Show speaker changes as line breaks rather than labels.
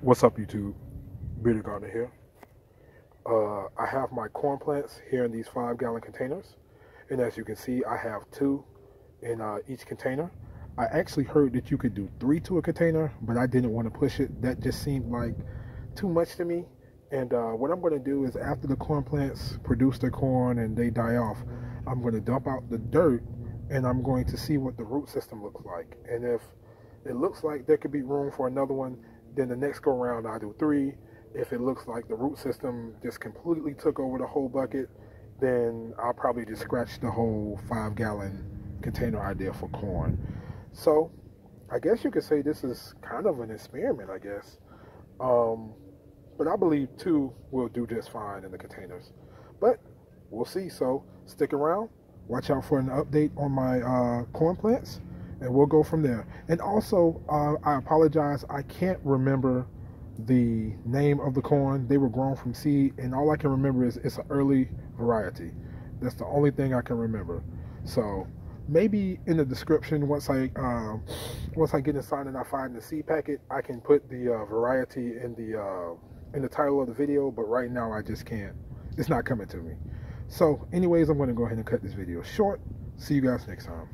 What's up YouTube? Bearded Gardener here. Uh, I have my corn plants here in these five gallon containers. And as you can see, I have two in uh, each container. I actually heard that you could do three to a container, but I didn't want to push it. That just seemed like too much to me. And uh, what I'm going to do is after the corn plants produce their corn and they die off, I'm going to dump out the dirt and I'm going to see what the root system looks like. And if it looks like there could be room for another one, then the next go round, I do three. If it looks like the root system just completely took over the whole bucket, then I'll probably just scratch the whole five gallon container idea for corn. So I guess you could say this is kind of an experiment, I guess. Um, but I believe two will do just fine in the containers. But we'll see. So stick around. Watch out for an update on my uh, corn plants and we'll go from there. And also, uh, I apologize, I can't remember the name of the corn. They were grown from seed, and all I can remember is it's an early variety. That's the only thing I can remember. So maybe in the description, once I uh, once I get inside and I find the seed packet, I can put the uh, variety in the uh, in the title of the video. But right now, I just can't. It's not coming to me. So, anyways, I'm going to go ahead and cut this video short. See you guys next time.